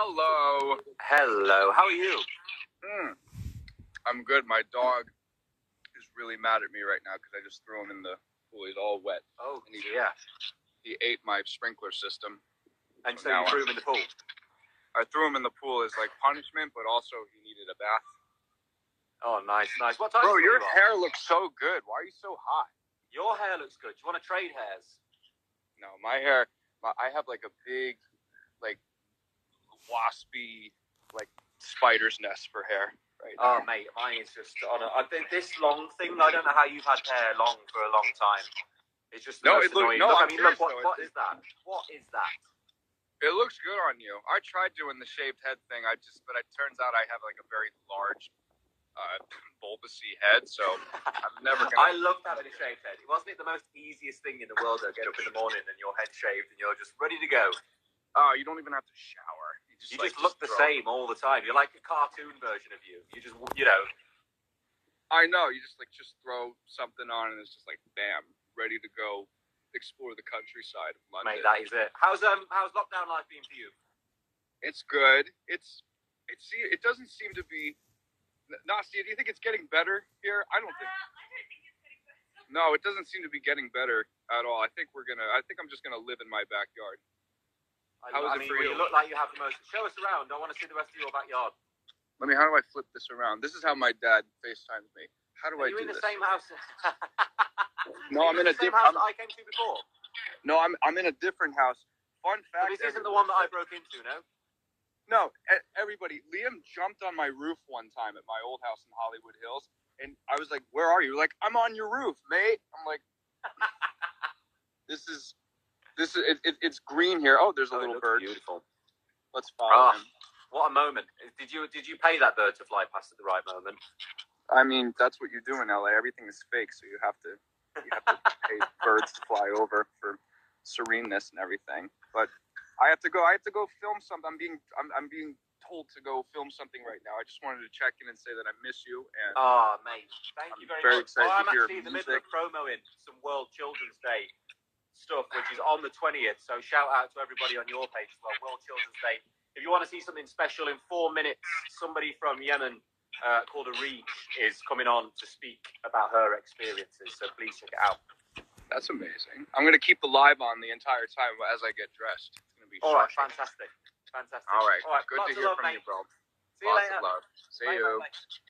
Hello. Hello, how are you? Hmm. I'm good. My dog is really mad at me right now because I just threw him in the pool. He's all wet. Oh, And he- yeah. He ate my sprinkler system. And so Now you I- threw him in the pool. I threw him in the pool as like punishment, but also he needed a bath. Oh, nice, nice. What time? Bro, your you hair looks so good. Why are you so hot? Your hair looks good. Do you want to trade hairs? No, my hair. My, I have like a big, waspy, like spider's nest for hair right Oh, mate, mine is just on a, I think this long thing. I don't know how you've had hair long for a long time. It's just No, it look- no, look, I mean, look, what, what is that? What is that? It looks good on you. I tried doing the shaved head thing. I just, but it turns out I have like a very large, uh, bulbousy head, so I'm never gonna. I love having a shaved head. Wasn't it the most easiest thing in the world to get up in the morning and your head shaved and you're just ready to go? Oh, you don't even have to shower. You just, You like, just look the throw- same all the time. You're like a cartoon version of you. You just, you know, I know. You just like just throw something on, and it's just like bam, ready to go explore the countryside of London. mate, that is it. How's um, how's lockdown life been for you? It's good. It's it it's it doesn't seem to be. Nastia, do you think it's getting better here? I don't think. No, it doesn't seem to be getting better at all. I think we're gonna. I think I'm just gonna live in my backyard. I, How is I it mean, for well, you? you look like you have the most. Show us around. I want to see the rest of your backyard. Let me. How do I flip this around? This is how my dad FaceTimes me. How do I Are you do in the this? same house? No, I'm Are in a the same diff- house I'm- I came to before. No, I'm I'm in a different house. Fun So fact. this isn't the one that I broke into, no? No, everybody. Liam jumped on my roof one time at my old house in Hollywood Hills, and I was like, "Where are you?" Like, "I'm on your roof, mate." I'm like, "This is, this is, it, it, it's green here." Oh, there's a Oh, little bird. Beautiful. Let's follow Ah. him. What a moment! Did you did you pay that bird to fly past at the right moment? I mean, that's what you do in LA. Everything is fake, so you have to, you have to pay birds to fly over for sereneness and everything. But I have to go. I have to go film something. I'm being, I'm, I'm being told to go film something right now. I just wanted to check in and say that I miss you and. Oh, mate, thank you I'm very, very much. excited Oh, I'm to hear actually in the middle of music. promoing some World Children's Day stuff, which is on the 20th. So shout out to everybody on your page as well, World Children's Day. If you want to see something special in four minutes, somebody from Yemen uh, called Arij is coming on to speak about her experiences. So please check it out. That's amazing. I'm gonna keep the live on the entire time as I get dressed. It's be All right, shocking. fantastic, fantastic. All right, all right. good lots to hear love, from mate. you, bro. See you Lots later. of love. See Bye, you. bye, bye.